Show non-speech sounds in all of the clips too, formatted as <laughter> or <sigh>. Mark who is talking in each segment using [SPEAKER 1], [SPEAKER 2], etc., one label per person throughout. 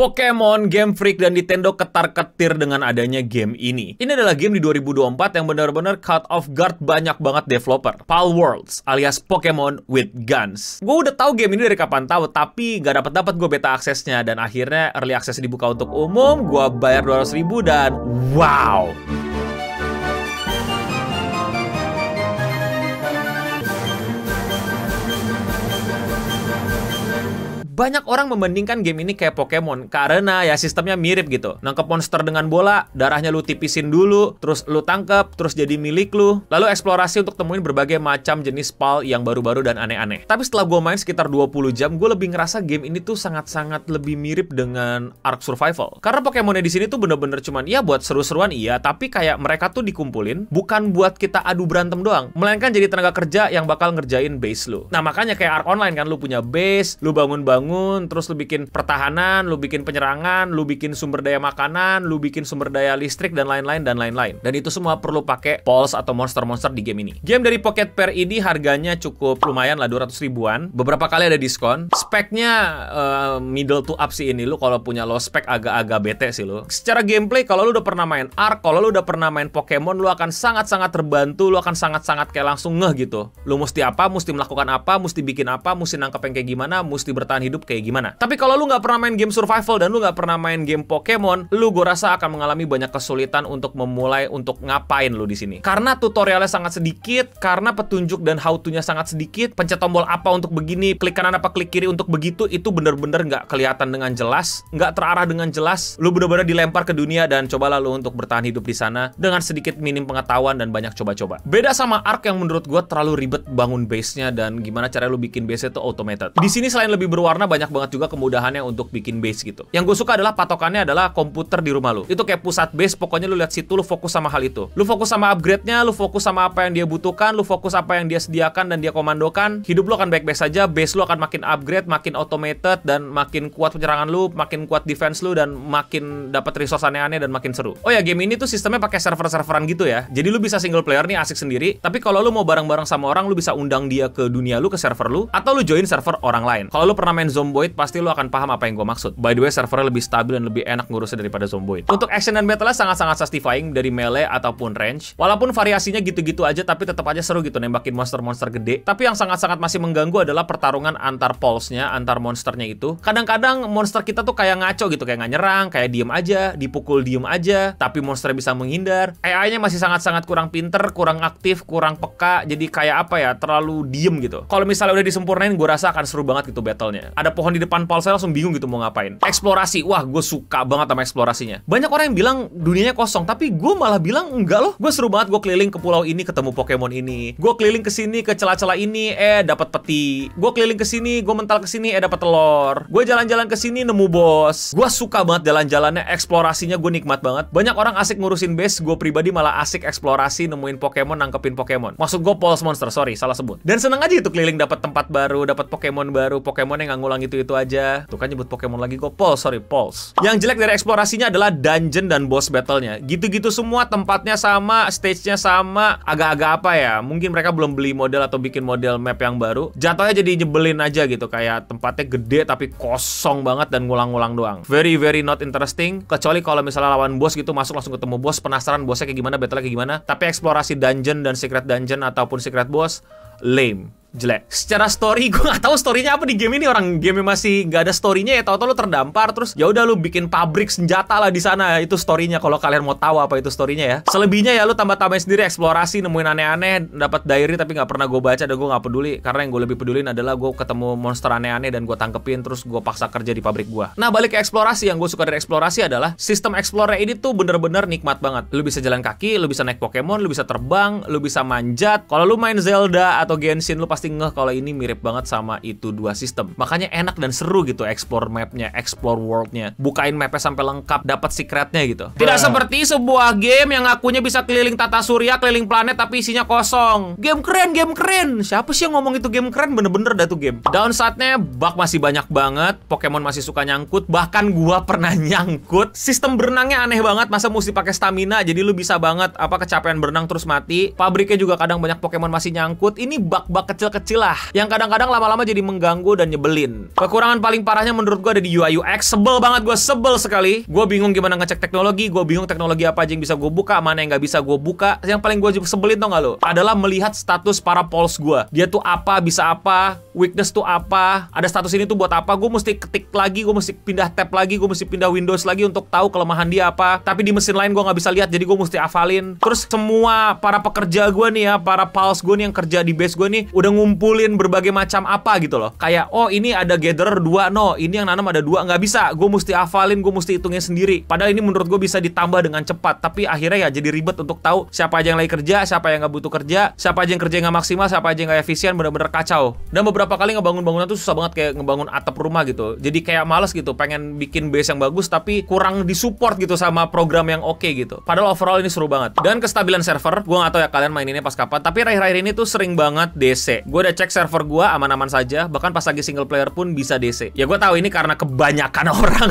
[SPEAKER 1] Pokemon, Game Freak, dan Nintendo ketar-ketir dengan adanya game ini. Ini adalah game di 2024 yang benar-benar cut off guard banyak banget developer. Pal Worlds alias Pokemon with Guns. Gue udah tahu game ini dari kapan tahu, tapi gak dapat dapat gue beta aksesnya dan akhirnya early access dibuka untuk umum. Gue bayar 200 ribu dan wow. Banyak orang membandingkan game ini kayak Pokemon karena ya sistemnya mirip gitu. Nangkep monster dengan bola, darahnya lu tipisin dulu, terus lu tangkep, terus jadi milik lu. Lalu eksplorasi untuk temuin berbagai macam jenis PAL yang baru-baru dan aneh-aneh. Tapi setelah gue main sekitar 20 jam, gue lebih ngerasa game ini tuh sangat-sangat lebih mirip dengan Ark Survival. Karena Pokemonnya di sini tuh bener-bener cuman ya buat seru-seruan iya, tapi kayak mereka tuh dikumpulin bukan buat kita adu berantem doang, melainkan jadi tenaga kerja yang bakal ngerjain base lu. Nah makanya kayak Ark Online kan lu punya base, lu bangun-bangun bangun, terus lu bikin pertahanan, lu bikin penyerangan, lu bikin sumber daya makanan, lu bikin sumber daya listrik dan lain-lain dan lain-lain. Dan itu semua perlu pakai pulse atau monster-monster di game ini. Game dari Pocket Pair ini harganya cukup lumayan lah 200 ribuan. Beberapa kali ada diskon. Speknya uh, middle to up sih ini lu kalau punya low spek agak-agak bete sih lu. Secara gameplay kalau lu udah pernah main Ark, kalau lu udah pernah main Pokemon, lu akan sangat-sangat terbantu, lu akan sangat-sangat kayak langsung ngeh gitu. Lu mesti apa, mesti melakukan apa, mesti bikin apa, mesti nangkep yang kayak gimana, mesti bertahan hidup hidup kayak gimana. Tapi kalau lu nggak pernah main game survival dan lu nggak pernah main game Pokemon, lu gue rasa akan mengalami banyak kesulitan untuk memulai untuk ngapain lu di sini. Karena tutorialnya sangat sedikit, karena petunjuk dan how to-nya sangat sedikit, pencet tombol apa untuk begini, klik kanan apa klik kiri untuk begitu, itu bener-bener nggak kelihatan dengan jelas, nggak terarah dengan jelas. Lu bener-bener dilempar ke dunia dan coba lalu untuk bertahan hidup di sana dengan sedikit minim pengetahuan dan banyak coba-coba. Beda sama Ark yang menurut gue terlalu ribet bangun base-nya dan gimana cara lu bikin base itu automated. Di sini selain lebih berwarna banyak banget juga kemudahannya untuk bikin base gitu. Yang gue suka adalah patokannya adalah komputer di rumah lu. Itu kayak pusat base, pokoknya lu lihat situ, lu fokus sama hal itu. Lu fokus sama upgrade-nya, lu fokus sama apa yang dia butuhkan, lu fokus apa yang dia sediakan dan dia komandokan. Hidup lu akan baik-baik saja, base lu akan makin upgrade, makin automated dan makin kuat penyerangan lu, makin kuat defense lu dan makin dapat resource aneh-aneh dan makin seru. Oh ya, game ini tuh sistemnya pakai server-serveran gitu ya. Jadi lu bisa single player nih asik sendiri, tapi kalau lu mau bareng-bareng sama orang, lu bisa undang dia ke dunia lu ke server lu atau lu join server orang lain. Kalau lu pernah main Zomboid, pasti lo akan paham apa yang gue maksud. By the way, servernya lebih stabil dan lebih enak ngurusnya daripada Zomboid. Untuk action dan battle-nya sangat-sangat satisfying dari melee ataupun range. Walaupun variasinya gitu-gitu aja, tapi tetap aja seru gitu nembakin monster-monster gede. Tapi yang sangat-sangat masih mengganggu adalah pertarungan antar pulse-nya, antar monsternya itu. Kadang-kadang monster kita tuh kayak ngaco gitu, kayak nggak nyerang, kayak diem aja, dipukul diem aja, tapi monster bisa menghindar. AI-nya masih sangat-sangat kurang pinter, kurang aktif, kurang peka, jadi kayak apa ya, terlalu diem gitu. Kalau misalnya udah disempurnain, gue rasa akan seru banget gitu battle-nya. Ada pohon di depan pal saya langsung bingung gitu mau ngapain. Eksplorasi, wah gue suka banget sama eksplorasinya. Banyak orang yang bilang dunianya kosong, tapi gue malah bilang enggak loh. Gue seru banget gue keliling ke pulau ini ketemu Pokemon ini. Gue keliling ke sini ke celah-celah ini, eh dapat peti. Gue keliling ke sini, gue mental ke sini, eh dapat telur. Gue jalan-jalan ke sini nemu bos. Gue suka banget jalan-jalannya, eksplorasinya gue nikmat banget. Banyak orang asik ngurusin base, gue pribadi malah asik eksplorasi, nemuin Pokemon, nangkepin Pokemon. Maksud gue Pulse Monster, sorry, salah sebut. Dan seneng aja itu keliling dapat tempat baru, dapat Pokemon baru, Pokemon yang nggak ngulang itu-itu aja. Tuh kan nyebut Pokemon lagi gue Pulse, sorry Pulse. Yang jelek dari eksplorasinya adalah dungeon dan boss battle-nya. Gitu-gitu semua tempatnya sama, stage-nya sama, agak-agak apa ya? Mungkin mereka belum beli model atau bikin model map yang baru. Jatuhnya jadi nyebelin aja gitu, kayak tempatnya gede tapi kosong banget dan ngulang-ngulang doang. Very very not interesting. Kecuali kalau misalnya lawan bos gitu masuk langsung ketemu bos, penasaran bosnya kayak gimana, battle kayak gimana. Tapi eksplorasi dungeon dan secret dungeon ataupun secret boss lame jelek. Secara story <laughs> gue nggak tahu storynya apa di game ini orang game masih nggak ada storynya ya tahu-tahu lu terdampar terus ya udah lu bikin pabrik senjata lah di sana itu storynya kalau kalian mau tahu apa itu storynya ya. Selebihnya ya lu tambah-tambahin sendiri eksplorasi nemuin aneh-aneh dapat diary tapi nggak pernah gue baca dan gue nggak peduli karena yang gue lebih pedulin adalah gue ketemu monster aneh-aneh dan gue tangkepin terus gue paksa kerja di pabrik gue. Nah balik ke eksplorasi yang gue suka dari eksplorasi adalah sistem explore ini tuh bener-bener nikmat banget. Lu bisa jalan kaki, lu bisa naik Pokemon, lu bisa terbang, lu bisa manjat. Kalau lu main Zelda atau Genshin lu pasti pasti ngeh kalau ini mirip banget sama itu dua sistem. Makanya enak dan seru gitu explore mapnya, explore worldnya. Bukain mapnya sampai lengkap, dapat secretnya gitu. Tidak seperti sebuah game yang akunya bisa keliling tata surya, keliling planet tapi isinya kosong. Game keren, game keren. Siapa sih yang ngomong itu game keren? Bener-bener dah tuh game. Downside-nya bug masih banyak banget, Pokemon masih suka nyangkut, bahkan gua pernah <laughs> nyangkut. Sistem berenangnya aneh banget, masa mesti pakai stamina, jadi lu bisa banget apa kecapean berenang terus mati. Pabriknya juga kadang banyak Pokemon masih nyangkut. Ini bug-bug kecil-kecil lah yang kadang-kadang lama-lama jadi mengganggu dan nyebelin. Kekurangan paling parahnya menurut gue ada di UI UX. Sebel banget gue, sebel sekali. Gue bingung gimana ngecek teknologi, gue bingung teknologi apa aja yang bisa gue buka, mana yang nggak bisa gue buka. Yang paling gue sebelin tau gak lo? Adalah melihat status para polls gue. Dia tuh apa, bisa apa, weakness tuh apa, ada status ini tuh buat apa. Gue mesti ketik lagi, gue mesti pindah tab lagi, gue mesti pindah Windows lagi untuk tahu kelemahan dia apa. Tapi di mesin lain gue nggak bisa lihat, jadi gue mesti hafalin. Terus semua para pekerja gue nih ya, para pals gue nih yang kerja di base gue nih, udah ngumpulin berbagai macam apa gitu loh. Kayak, oh ini ada gatherer dua, no, ini yang nanam ada dua, nggak bisa. Gue mesti hafalin, gue mesti hitungnya sendiri. Padahal ini menurut gue bisa ditambah dengan cepat, tapi akhirnya ya jadi ribet untuk tahu siapa aja yang lagi kerja, siapa yang nggak butuh kerja, siapa aja yang kerja nggak maksimal, siapa aja yang nggak efisien, bener-bener kacau. Dan beberapa kali ngebangun bangunan tuh susah banget kayak ngebangun atap rumah gitu. Jadi kayak males gitu, pengen bikin base yang bagus tapi kurang disupport gitu sama program yang oke okay gitu. Padahal overall ini seru banget. Dan kestabilan server, gue nggak tahu ya kalian main ini pas kapan, tapi akhir-akhir ini tuh sering banget DC. Gue udah cek server gue aman-aman saja, bahkan pas lagi single player pun bisa DC. Ya gue tahu ini karena kebanyakan <laughs> orang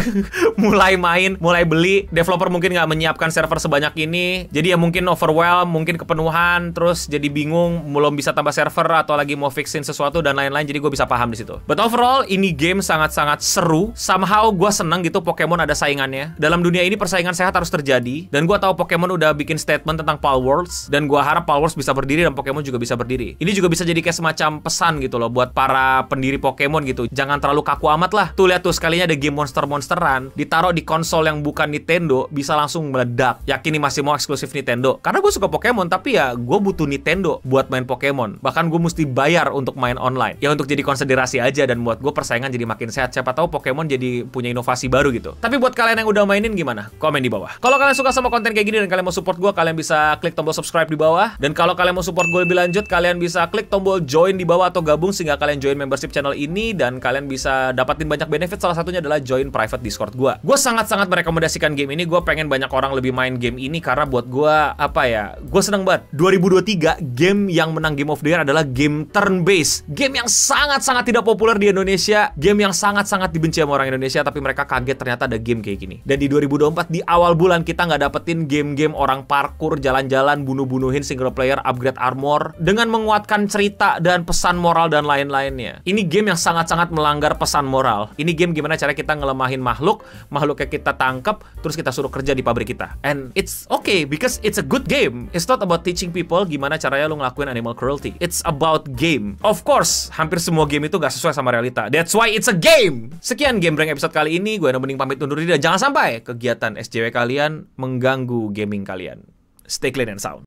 [SPEAKER 1] mulai main, mulai beli. Developer mungkin nggak menyiapkan server sebanyak ini, jadi ya mungkin overwhelm, mungkin kepenuhan, terus jadi bingung, belum bisa tambah server atau lagi mau fixin sesuatu dan lain-lain. Jadi gue bisa paham di situ. But overall ini game sangat-sangat seru. Somehow gue seneng gitu Pokemon ada saingannya. Dalam dunia ini persaingan sehat harus terjadi. Dan gue tahu Pokemon udah bikin statement tentang Palworlds dan gue harap Palworlds bisa berdiri dan Pokemon juga bisa berdiri. Ini juga bisa jadi kayak semacam pesan gitu loh buat para pendiri Pokemon gitu. Jangan terlalu kaku amat lah. Tuh lihat tuh sekalinya ada game monster-monsteran ditaruh di konsol yang bukan Nintendo bisa langsung meledak. Yakin ini masih mau eksklusif Nintendo. Karena gue suka Pokemon tapi ya gue butuh Nintendo buat main Pokemon. Bahkan gue mesti bayar untuk main online. Ya untuk jadi konsiderasi aja dan buat gue persaingan jadi makin sehat. Siapa tahu Pokemon jadi punya inovasi baru gitu. Tapi buat kalian yang udah mainin gimana? Komen di bawah. Kalau kalian suka sama konten kayak gini dan kalian mau support gue, kalian bisa klik tombol subscribe di bawah. Dan kalau kalian mau support gue lebih lanjut, kalian bisa klik tombol join di bawah atau gabung sehingga kalian join membership channel ini dan kalian bisa dapatin banyak benefit. Salah satunya adalah join private Discord gue. Gue sangat-sangat merekomendasikan game ini. Gue pengen banyak orang lebih main game ini karena buat gue apa ya? Gue seneng banget. 2023 game yang menang Game of the Year adalah game turn based. Game yang sangat-sangat tidak populer di Indonesia, game yang sangat-sangat dibenci sama orang Indonesia tapi mereka kaget ternyata ada game kayak gini. Dan di 2024 di awal bulan kita nggak dapetin game-game orang parkur, jalan-jalan, bunuh-bunuhin single player, upgrade armor dengan menguatkan cerita dan pesan moral dan lain-lainnya. Ini game yang sangat-sangat melanggar pesan moral. Ini game gimana cara kita ngelemahin makhluk, makhluknya kita tangkap, terus kita suruh kerja di pabrik kita. And it's okay because it's a good game. It's not about teaching people gimana caranya lu ngelakuin animal cruelty. It's about game. Of course, hampir semua game itu gak sesuai sama realita. That's why it's a game. Sekian game Breng episode kali ini. Gue Mending pamit undur diri dan jangan sampai kegiatan SJW kalian mengganggu gaming kalian. Stay clean and sound.